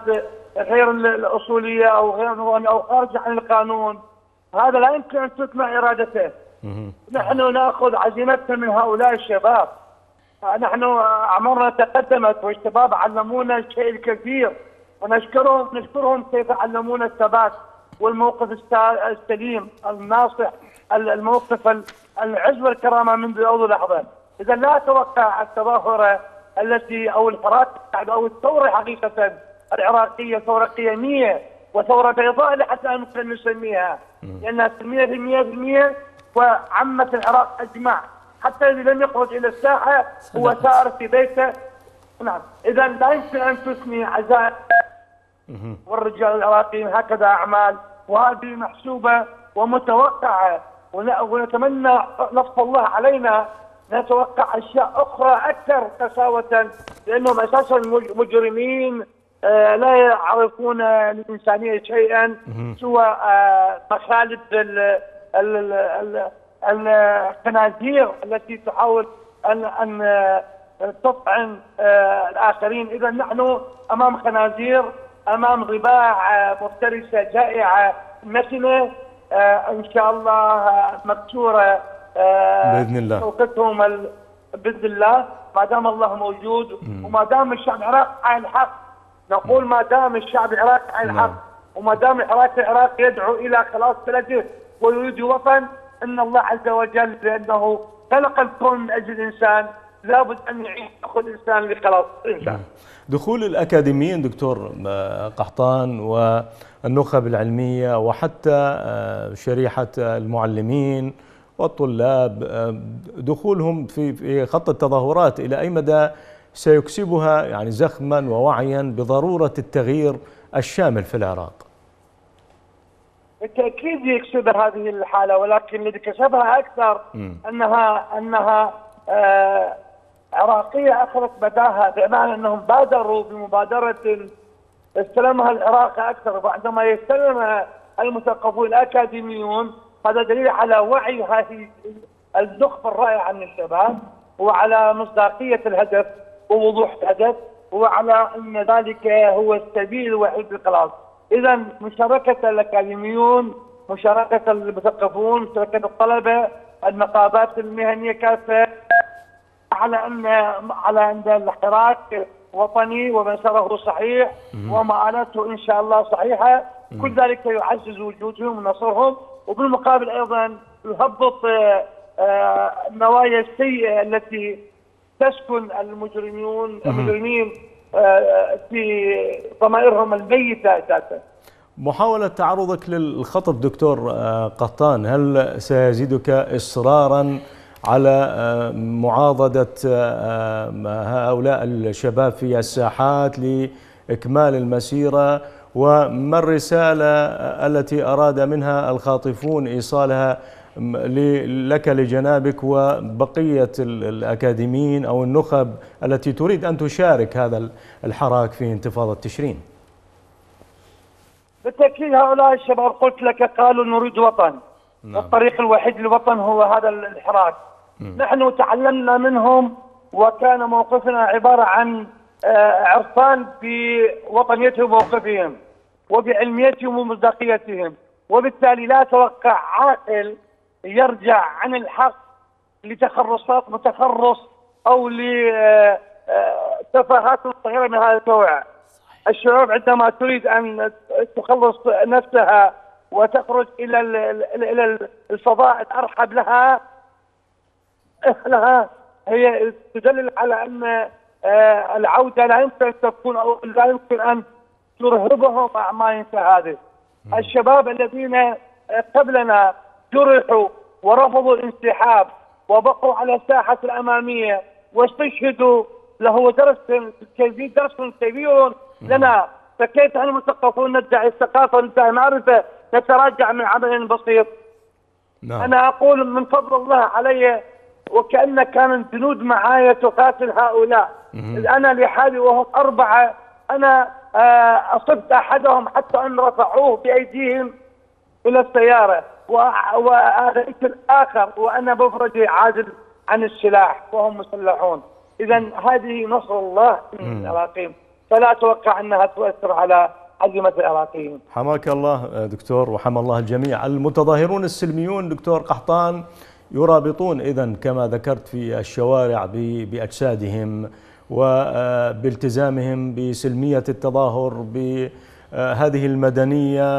غير ال- الأصولية أو غير أو خارجه عن القانون. هذا لا يمكن أن تتبع إرادته. نحن نأخذ عزيمتنا من هؤلاء الشباب. نحن اعمارنا تقدمت والشباب علمونا الشيء الكثير. ونشكرهم نشكرهم كيف علمونا الثبات والموقف السليم الناصح ال- الموقف ال- العز والكرامه منذ أول لحظة. إذا لا أتوقع التظاهره التي أو الحراك أو الثورة حقيقة العراقية ثورة قيمية وثورة بيضاء لحتى لا يمكن نسميها. لانها سلميه في 100% وعمت العراق أجمع. حتى الذي لم يخرج إلى الساحة هو. سائر في بيته. نعم. إذا لا يمكن أن تثني عزاء والرجال العراقيين هكذا أعمال. وهذه محسوبة ومتوقعة. ون- ونتمنى لطف الله علينا نتوقع أشياء أخرى أكثر قساوه لأنهم أساسا مج- مجرمين آه، لا يعرفون للانسانيه شيئا سوى آه، مخالب ال- ال- ال- ال- الخنازير التي تحاول أن أن آه، تطعن الآخرين. اذا نحن أمام خنازير أمام ضباع مفترسة جائعة. نتنه إن شاء الله مكسوره آه، بإذن الله. شوكتهم ال- بإذن الله ما دام الله موجود وما دام الشعب العراقي على الحق نقول ما دام الشعب العراقي على نعم. الحق وما دام الحراك العراقي يدعو إلى خلاص بلده ويريد وطن إن الله عز وجل لأنه خلق الكون من أجل الإنسان لابد أن يعيش كل انسان لخلاص الإنسان. دخول الأكاديميين دكتور آه، قحطان والنخب العلمية وحتى آه، شريحة المعلمين والطلاب آه، دخولهم في في خط التظاهرات إلى أي مدى سيكسبها يعني زخما ووعيا بضرورة التغيير الشامل في العراق بالتأكيد يكسب هذه الحالة ولكن الذي كسبها أكثر مم. أنها أنها آه عراقية أخذت بداها بمعنى أنهم بادروا بمبادرة استلمها العراق أكثر وعندما يستلمها المثقفون الأكاديميون هذا دليل على وعي هذه النخبة الرائعة من الشباب وعلى مصداقية الهدف ووضوح الهدف وعلى أن ذلك هو السبيل الوحيد للخلاص. إذا مشاركة الأكاديميون، مشاركة المثقفون، مشاركة الطلبة، النقابات المهنية كافة على أن على أن الحراك وطني ومساره صحيح ومآلاته إن شاء الله صحيحة. كل ذلك يعزز وجودهم ونصرهم. وبالمقابل أيضا يهبط آه، آه، النوايا السيئة التي تسكن المجرمون المجرمين آه، في ضمائرهم الميتة أساسا. محاولة تعرضك للخطب دكتور قطان هل سيزيدك إصرارا على معاضدة هؤلاء الشباب في الساحات لإكمال المسيرة وما الرسالة التي أراد منها الخاطفون إيصالها لك لجنابك وبقية ال- الأكاديميين أو النخب التي تريد أن تشارك هذا الحراك في انتفاضة تشرين بالتأكيد هؤلاء الشباب قلت لك قالوا نريد وطن. والطريق الوحيد للوطن هو هذا الحراك. نحن تعلمنا منهم وكان موقفنا عبارة عن آه، عرفان بوطنيتهم وموقفهم. وبعلميتهم ومصداقيتهم. وبالتالي لا أتوقع عاقل يرجع عن الحق لتخرصات متخرص أو لتفاهات صغيرة من هذا النوع. الشعوب عندما تريد أن تخلص نفسها وتخرج ال- إلى الفضاء الارحب لها لها هي تدلل على أن آه، العودة لا يمكن أن تكون أو لا يمكن أن ترهبهم اعمال هذه. الشباب الذين قبلنا جرحوا ورفضوا الانسحاب وبقوا على الساحة الأمامية واستشهدوا. له درس كبير درس كبير لنا. فكيف نحن المثقفون ندعي الثقافه وندعي المعرفه نتراجع من عمل بسيط. نعم. أنا أقول من فضل الله علي وكأن كان الجنود معايا تقاتل هؤلاء. أنا لحالي وهم أربعة. أنا آه، أصبت أحدهم حتى أن رفعوه بأيديهم إلى السيارة وأ- واذيت الآخر وأنا مفرجي عاجل عن السلاح وهم مسلحون. اذا هذه نصر الله من العراقيين فلا أتوقع أنها تؤثر على عزيمة العراقيين حماك الله آه، دكتور وحمى الله الجميع. المتظاهرون السلميون دكتور قحطان يرابطون إذا كما ذكرت في الشوارع بأجسادهم. وبالتزامهم بسلمية التظاهر بهذه المدنية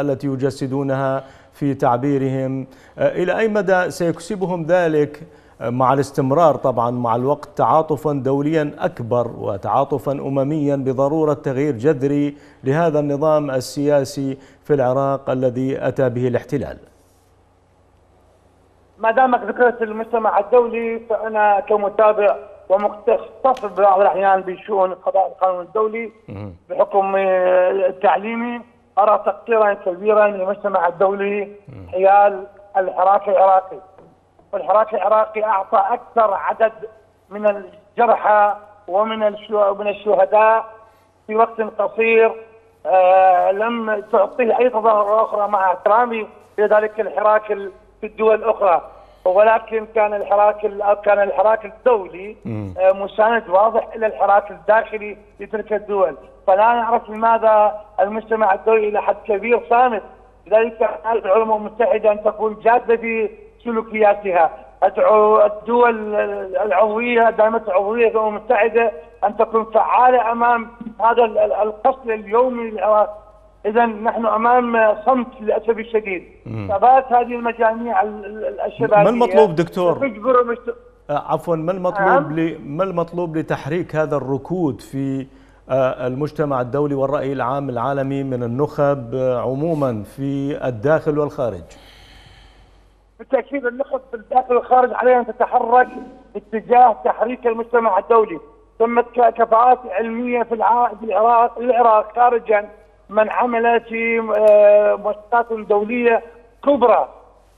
التي يجسدونها في تعبيرهم إلى أي مدى سيكسبهم ذلك مع الاستمرار طبعا مع الوقت تعاطفا دوليا أكبر وتعاطفا امميا بضرورة تغيير جذري لهذا النظام السياسي في العراق الذي أتى به الاحتلال. ما دامك ذكرت المجتمع الدولي فأنا كمتابع ومختص ببعض الأحيان بشؤون القضاء القانون الدولي بحكم آه، تعليمي. أرى تقصيرا كبيرا للمجتمع الدولي حيال الحراك العراقي. والحراك العراقي أعطى أكثر عدد من الجرحى ومن من الشهداء في وقت قصير آه لم تعطيه أي تظاهره أخرى مع احترامي لذلك الحراك ال- في الدول الأخرى. ولكن كان الحراك ال- كان الحراك الدولي آه مساند واضح إلى الحراك الداخلي لتلك الدول. فلا نعرف لماذا المجتمع الدولي إلى حد كبير صامت. لذلك ادعو الامم المتحدة أن تكون جادة في سلوكياتها أدعو الدول العضوية دائمة العضوية في الأمم المتحدة أن تكون فعالة أمام هذا ال- ال- القصد اليومي اذا نحن أمام صمت للأسف الشديد ثبات هذه المجاميع ال- ال- الشبابيه ما المطلوب دكتور؟ آه، عفوا ما المطلوب نعم. ل... ما المطلوب لتحريك هذا الركود في آه، المجتمع الدولي والرأي العام العالمي من النخب آه، عموما في الداخل والخارج؟ بالتأكيد النخب في الداخل والخارج عليها ان تتحرك اتجاه تحريك المجتمع الدولي، تمت كفاءات علمية في العراق العراق خارجا من عمل في آه، مؤسسات دولية كبرى.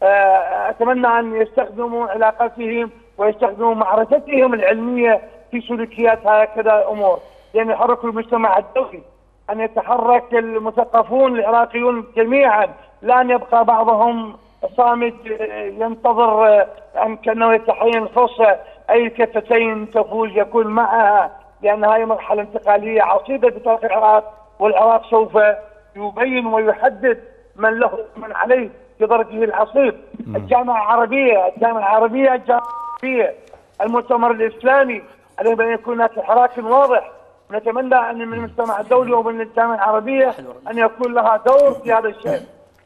آه، أتمنى أن يستخدموا علاقتهم ويستخدموا معرفتهم العلمية في سلوكيات هكذا الأمور، لأن يحركوا المجتمع الدولي أن يتحرك المثقفون العراقيون جميعا لا أن يبقى بعضهم صامت آه، ينتظر أن كأنه يتحين فرصه أي كفتين تفوز يكون معها لأن هذه مرحلة انتقالية عصيبة في تاريخ العراق. والعراق سوف يبين ويحدد من له من عليه في درجه العصيب الجامعة العربية الجامعة العربية الجامعة العربية. المؤتمر الإسلامي عليه ان يكون هناك حراك واضح. نتمنى أن من المجتمع الدولي ومن الجامعة العربية أن يكون لها دور في هذا الشأن.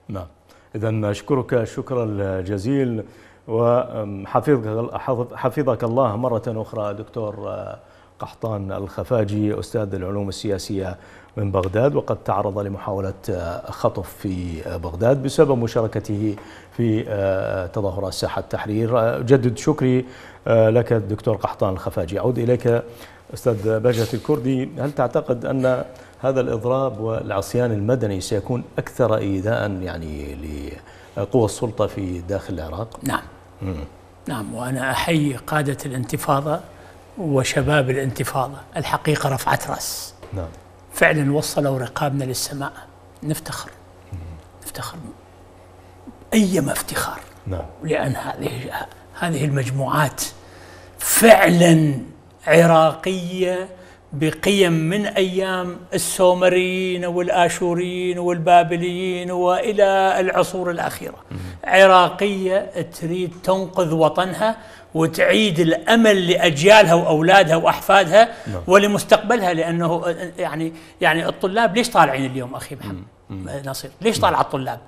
نعم. إذا أشكرك الشكر الجزيل وحفظك حفظك الله مرة أخرى دكتور قحطان الخفاجي أستاذ العلوم السياسية من بغداد وقد تعرض لمحاولة خطف في بغداد بسبب مشاركته في تظاهرات ساحة التحرير. أجدد شكري لك الدكتور قحطان الخفاجي. أعود إليك أستاذ بهجة الكردي. هل تعتقد أن هذا الإضراب والعصيان المدني سيكون أكثر إيذاء يعني لقوى السلطة في داخل العراق؟ نعم. نعم وأنا أحيي قادة الانتفاضة وشباب الانتفاضة. الحقيقة رفعت رأس. نعم. فعلا وصلوا رقابنا للسماء. نفتخر. نفتخر. أيما افتخار. نعم. لأن هذه هذه المجموعات فعلا عراقية بقيم من أيام السومريين والآشوريين والبابليين وإلى العصور الأخيرة. عراقية تريد تنقذ وطنها وتعيد الأمل لأجيالها وأولادها وأحفادها ولمستقبلها لأنه يعني يعني الطلاب ليش طالعين اليوم أخي محمد؟ نصير. ليش طالع الطلاب؟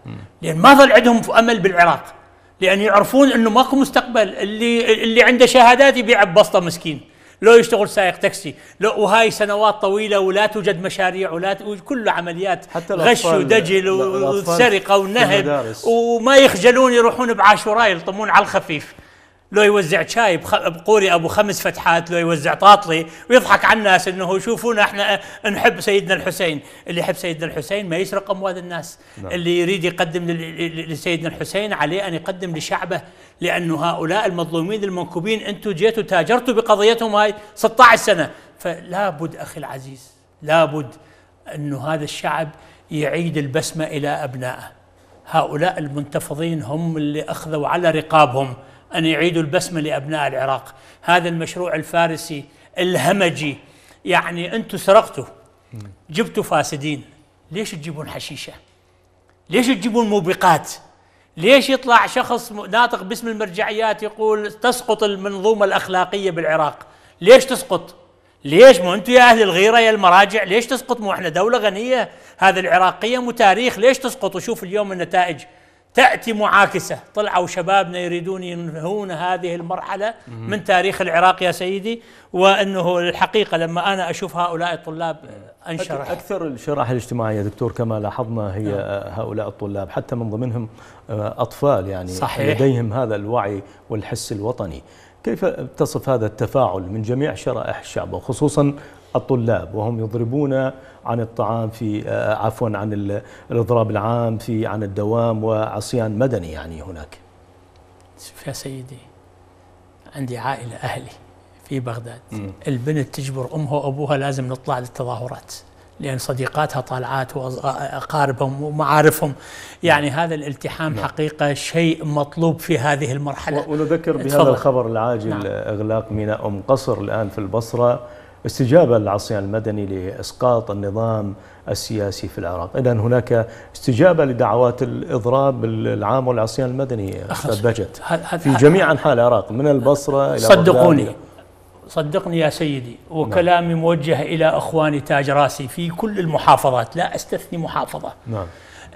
لأن ما ظل عندهم أمل بالعراق لأن يعرفون إنه ماكو مستقبل. اللي اللي عنده شهادات يبيع ببسطة مسكين. لو يشتغل سائق تاكسي لو وهاي سنوات طويلة ولا توجد مشاريع ولا ت- كله عمليات حتى غش ودجل وسرقة ونهب. وما يخجلون يروحون بعاشوراء يلطمون على الخفيف لو يوزع شاي بقوري أبو خمس فتحات لو يوزع طاطلي ويضحك على الناس إنه شوفونا إحنا نحب سيدنا الحسين. اللي يحب سيدنا الحسين ما يسرق أموال الناس. نعم. اللي يريد يقدم لسيدنا الحسين عليه أن يقدم لشعبه. لأنه هؤلاء المظلومين المنكوبين أنتم جيتوا تاجرتوا بقضيتهم هاي 16 سنة. فلا بد أخي العزيز لابد انه هذا الشعب يعيد البسمة إلى أبنائه. هؤلاء المنتفضين هم اللي أخذوا على رقابهم. أن يعيدوا البسمه لأبناء العراق. هذا المشروع الفارسي الهمجي. يعني أنتم سرقتوا. جبتوا فاسدين. ليش تجيبون حشيشة؟ ليش تجيبون موبقات؟ ليش يطلع شخص ناطق باسم المرجعيات يقول تسقط المنظومة الأخلاقية بالعراق؟ ليش تسقط؟ ليش مو أنتم يا أهل الغيرة يا المراجع؟ ليش تسقط؟ مو إحنا دولة غنية. هذه العراقية مو تاريخ. ليش تسقط؟ وشوف اليوم النتائج. تأتي معاكسة طلعوا شبابنا يريدون ينهون هذه المرحلة من تاريخ العراق يا سيدي وأنه الحقيقة لما أنا أشوف هؤلاء الطلاب انشرح أكثر الشرائح الاجتماعية دكتور كما لاحظنا هي نعم. هؤلاء الطلاب حتى من ضمنهم آه، أطفال يعني صحيح. لديهم هذا الوعي والحس الوطني كيف تصف هذا التفاعل من جميع شرائح الشعب وخصوصا الطلاب وهم يضربون عن الطعام في آه، عفوا عن ال- الإضراب العام في عن الدوام وعصيان مدني يعني هناك. شوف يا سيدي عندي عائلة أهلي في بغداد. البنت تجبر أمها وأبوها لازم نطلع للتظاهرات لأن صديقاتها طالعات وأقاربهم ومعارفهم. يعني هذا الالتحام حقيقة شيء مطلوب في هذه المرحلة. و- ونذكر بهذا. الخبر العاجل نعم. إغلاق ميناء أم قصر الآن في البصرة. استجابة للعصيان المدني لإسقاط النظام السياسي في العراق، اذا هناك استجابة لدعوات الإضراب العام والعصيان المدني بجت. في جميع أنحاء العراق من البصرة إلى صدقوني. صدقني يا سيدي وكلامي موجه إلى أخواني تاج راسي في كل المحافظات. لا أستثني محافظة. نعم.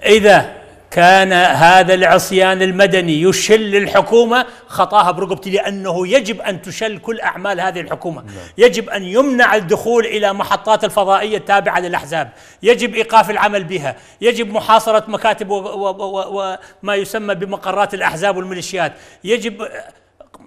إذا كان هذا العصيان المدني يشل الحكومة خطاها برقبتي لأنه يجب أن تشل كل أعمال هذه الحكومة. يجب أن يمنع الدخول إلى محطات الفضائية التابعة للأحزاب. يجب إيقاف العمل بها. يجب محاصرة مكاتب وما يسمى بمقرات الأحزاب والميليشيات. يجب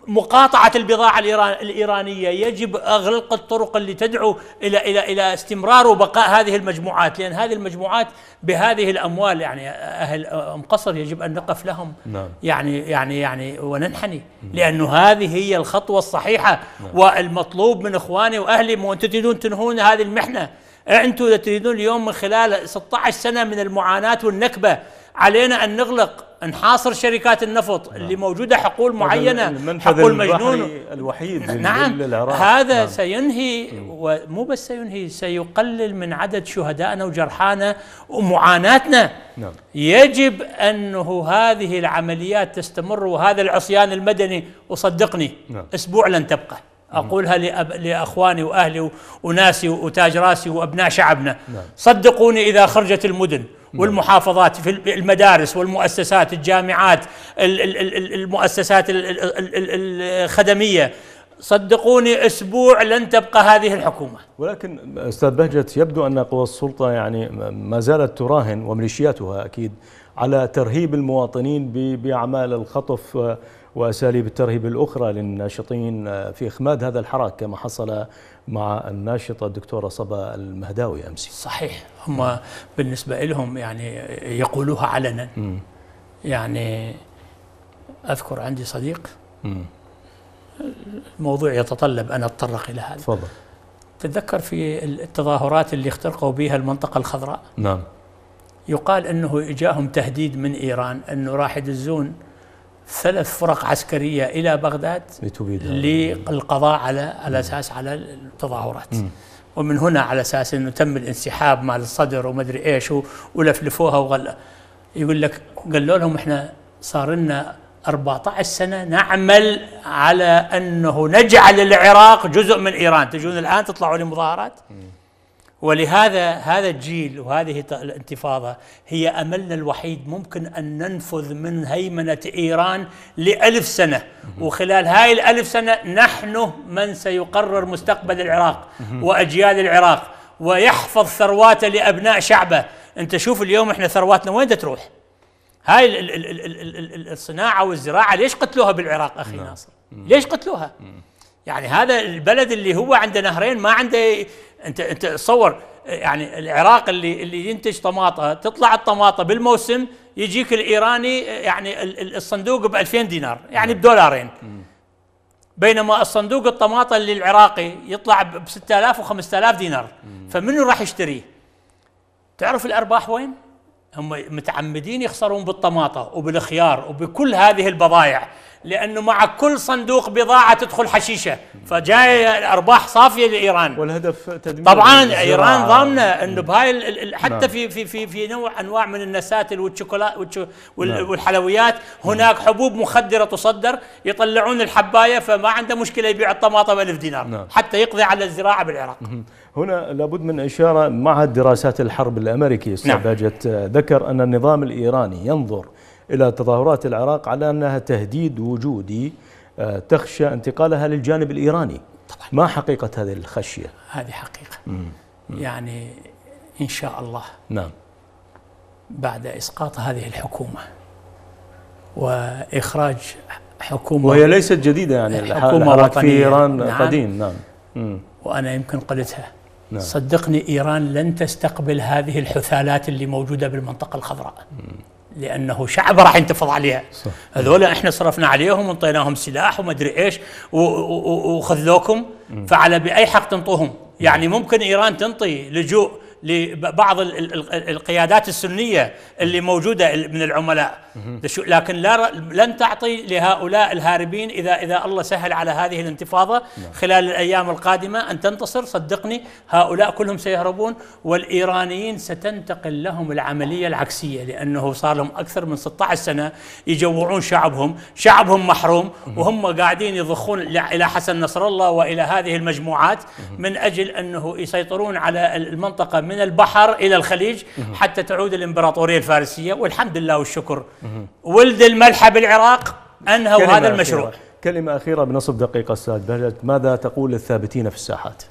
مقاطعة البضاعة الإيران- الإيرانية. يجب أغلق الطرق اللي تدعو إلى إلى إلى استمرار وبقاء هذه المجموعات لأن هذه المجموعات بهذه الأموال يعني أهل أم قصر يجب أن نقف لهم. نعم. يعني يعني يعني وننحني لأنه هذه هي الخطوة الصحيحة. والمطلوب من إخواني وأهلي مو أنتم تريدون تنهون هذه المحنة. أنتم تريدون اليوم من خلال 16 سنة من المعاناة والنكبة علينا أن نغلق نحاصر شركات النفط اللي موجودة حقول معينة المنفذ حقول مجنون. الوحيد نعم للعراق. هذا نعم. سينهي ومو بس سينهي سيقلل من عدد شهدائنا وجرحانا ومعاناتنا. نعم. يجب أنه هذه العمليات تستمر وهذا العصيان المدني وصدقني نعم. أسبوع لن تبقى. أقولها لأب... لأخواني وأهلي و... وناسي وتاج راسي وأبناء شعبنا. نعم. صدقوني إذا خرجت المدن. والمحافظات في المدارس والمؤسسات الجامعات ال- ال- ال- ال- المؤسسات ال- ال- ال- ال- الخدمية. صدقوني أسبوع لن تبقى هذه الحكومة. ولكن أستاذ بهجت يبدو أن قوى السلطة يعني ما زالت تراهن وميليشياتها أكيد على ترهيب المواطنين بأعمال الخطف وأساليب الترهيب الأخرى للناشطين في إخماد هذا الحراك كما حصل مع الناشطة الدكتورة صبا المهداوي امس. صحيح. هم بالنسبة لهم يعني يقولوها علنا. يعني أذكر عندي صديق. الموضوع يتطلب أن أتطرق إلى هذا. تفضل. تتذكر في التظاهرات اللي اخترقوا بها المنطقة الخضراء؟ نعم. يقال أنه جاءهم تهديد من إيران أنه راح يدزون ثلاث فرق عسكرية إلى بغداد. للقضاء على على أساس على التظاهرات. ومن هنا على أساس إنه تم الانسحاب مال الصدر ومدري إيش و- ولفلفوها وغل يقول لك قالوا لهم إحنا صار لنا 14 سنة نعمل على أنه نجعل العراق جزء من إيران. تجون الآن تطلعوا لمظاهرات؟ ولهذا هذا الجيل وهذه الانتفاضة هي أملنا الوحيد ممكن أن ننفذ من هيمنة إيران لألف سنة. وخلال هاي الألف سنة نحن من سيقرر مستقبل العراق وأجيال العراق ويحفظ ثرواته لأبناء شعبه. أنت شوف اليوم إحنا ثرواتنا وين تروح؟ هاي ال- ال- ال- ال- ال- ال- الصناعة والزراعة ليش قتلوها بالعراق أخي ناصر؟ ليش قتلوها؟ يعني هذا البلد اللي هو عنده نهرين ما عنده انت انت تصور يعني العراق اللي اللي ينتج طماطه تطلع الطماطه بالموسم يجيك الإيراني يعني ال- ال- الصندوق ب 2000 دينار يعني بدولارين. بينما الصندوق الطماطه اللي العراقي يطلع ب 6000 و 5000 دينار فمنو راح يشتريه؟ تعرف الأرباح وين؟ هم متعمدين يخسرون بالطماطه وبالخيار وبكل هذه البضائع لأنه مع كل صندوق بضاعة تدخل حشيشة فجايه الارباح صافية لإيران والهدف تدمير طبعا الزراعة. إيران ضامنه إنه بهاي ال- ال- ال- حتى نعم. في في في في نوع أنواع من النساتل والشوكولا والشو- وال- نعم. والحلويات هناك حبوب مخدرة تصدر يطلعون الحباية فما عنده مشكلة يبيع الطماطم ب 1000 دينار نعم. حتى يقضي على الزراعة بالعراق هنا لابد من إشارة معهد دراسات الحرب الأمريكي أستاذ نعم. ذكر أن النظام الإيراني ينظر إلى تظاهرات العراق على أنها تهديد وجودي آه، تخشى انتقالها للجانب الإيراني. طبعاً. ما حقيقة هذه الخشية؟ هذه حقيقة. يعني إن شاء الله نعم. بعد إسقاط هذه الحكومة وإخراج حكومة وهي ليست جديدة يعني حكومة في. إيران نعم. قديم. نعم. مم. وأنا يمكن قلتها. نعم. صدقني إيران لن تستقبل هذه الحثالات اللي موجودة بالمنطقة الخضراء. لأنه شعب راح ينتفض عليها. صح. هذول إحنا صرفنا عليهم وانطيناهم سلاح وما أدري إيش وخذلوكم فعلى بأي حق تنطوهم؟ يعني ممكن إيران تنطي لجوء لبعض ال- ال- ال- القيادات السنية اللي موجودة من العملاء. لكن لا لن تعطي لهؤلاء الهاربين اذا إذا الله سهل على هذه الانتفاضة خلال الأيام القادمة أن تنتصر. صدقني هؤلاء كلهم سيهربون والإيرانيين ستنتقل لهم العملية العكسية لأنه صار لهم أكثر من 16 سنة يجوعون شعبهم، شعبهم محروم وهم قاعدين يضخون إلى حسن نصر الله وإلى هذه المجموعات من أجل أنه يسيطرون على المنطقة من البحر إلى الخليج حتى تعود الإمبراطورية الفارسية والحمد لله والشكر. ولد الملحه بالعراق أنهوا كلمة هذا المشروع. أخيرة. كلمة أخيرة بنصف دقيقة أستاذ بهجت. ماذا تقول للثابتين في الساحات؟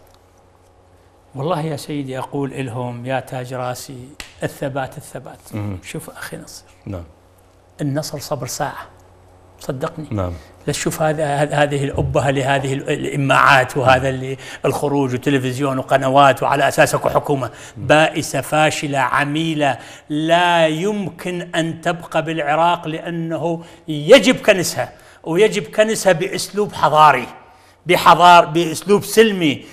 والله يا سيدي أقول لهم يا تاج راسي الثبات الثبات. شوف أخي نصر نعم. النصر صبر ساعة. صدقني. نعم. لا تشوف هذا هذ- هذه الأبهة لهذه ال- الإماعات وهذا اللي الخروج وتلفزيون وقنوات وعلى أساس أكو حكومة. بائسة فاشلة عميلة. لا يمكن أن تبقى بالعراق لأنه يجب كنسها. ويجب كنسها بأسلوب حضاري بحضار بأسلوب سلمي.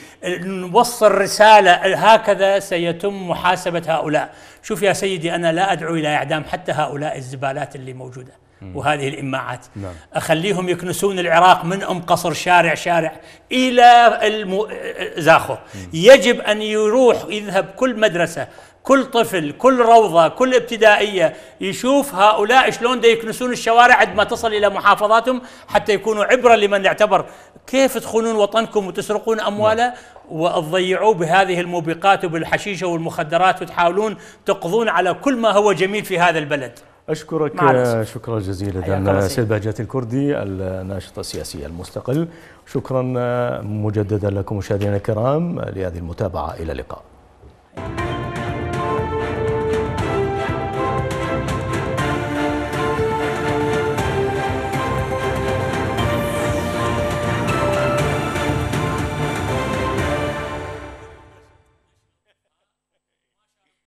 نوصل رسالة هكذا سيتم محاسبة هؤلاء. شوف يا سيدي أنا لا أدعو إلى إعدام حتى هؤلاء الزبالات اللي موجودة. وهذه الإماعات. نعم. أخليهم يكنسون العراق من أم قصر شارع شارع إلى الم... زاخو يجب أن يروح يذهب كل مدرسة كل طفل كل روضة كل ابتدائية يشوف هؤلاء شلون دا يكنسون الشوارع عندما تصل إلى محافظاتهم حتى يكونوا عبرة لمن يعتبر. كيف تخونون وطنكم وتسرقون أمواله؟ وتضيعوه بهذه الموبقات وبالحشيشة والمخدرات وتحاولون تقضون على كل ما هو جميل في هذا البلد. أشكرك. شكرا جزيلا. سيد بهجت الكردي الناشط السياسي المستقل شكرا مجددا لكم مشاهدينا الكرام لهذه المتابعة إلى اللقاء